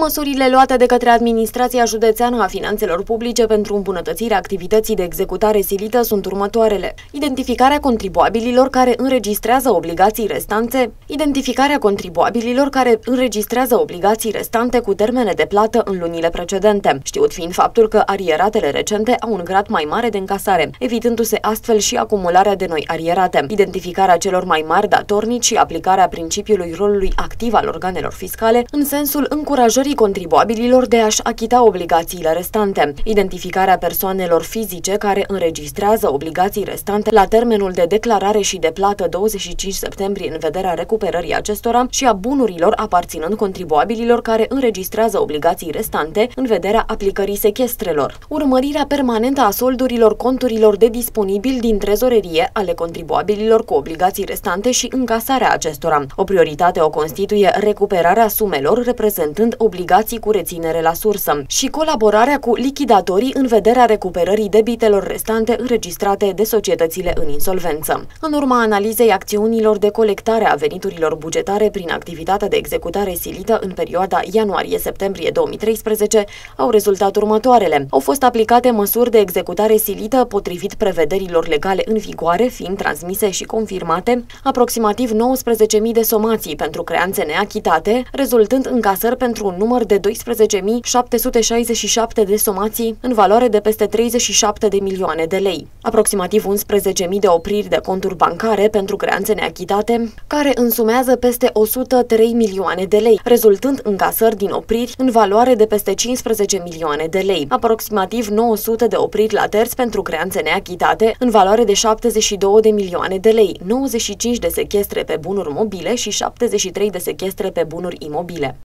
Măsurile luate de către Administrația Județeană a Finanțelor Publice pentru îmbunătățirea activității de executare silită sunt următoarele. Identificarea contribuabililor care înregistrează obligații restante, identificarea contribuabililor care înregistrează obligații restante cu termene de plată în lunile precedente, știut fiind faptul că arieratele recente au un grad mai mare de încasare, evitându-se astfel și acumularea de noi arierate, identificarea celor mai mari datornici și aplicarea principiului rolului activ al organelor fiscale în sensul încurajării încurajării contribuabililor de a-și achita obligațiile restante, identificarea persoanelor fizice care înregistrează obligații restante la termenul de declarare și de plată 25 septembrie în vederea recuperării acestora și a bunurilor aparținând contribuabililor care înregistrează obligații restante în vederea aplicării sechestrelor, urmărirea permanentă a soldurilor conturilor de disponibil din trezorerie ale contribuabililor cu obligații restante și încasarea acestora. O prioritate o constituie recuperarea sumelor reprezentând obligații obligații cu reținere la sursă și colaborarea cu lichidatorii în vederea recuperării debitelor restante înregistrate de societățile în insolvență. În urma analizei acțiunilor de colectare a veniturilor bugetare prin activitatea de executare silită în perioada ianuarie-septembrie 2013, au rezultat următoarele. Au fost aplicate măsuri de executare silită potrivit prevederilor legale în vigoare, fiind transmise și confirmate aproximativ 19.000 de somații pentru creanțe neachitate, rezultând în casări pentru un număr de 12.767 de somații în valoare de peste 37 de milioane de lei, aproximativ 11.000 de opriri de conturi bancare pentru creanțe neachitate, care însumează peste 103 milioane de lei, rezultând în casări din opriri în valoare de peste 15 milioane de lei, aproximativ 900 de opriri la terți pentru creanțe neachitate în valoare de 72 de milioane de lei, 95 de sechestre pe bunuri mobile și 73 de sechestre pe bunuri imobile.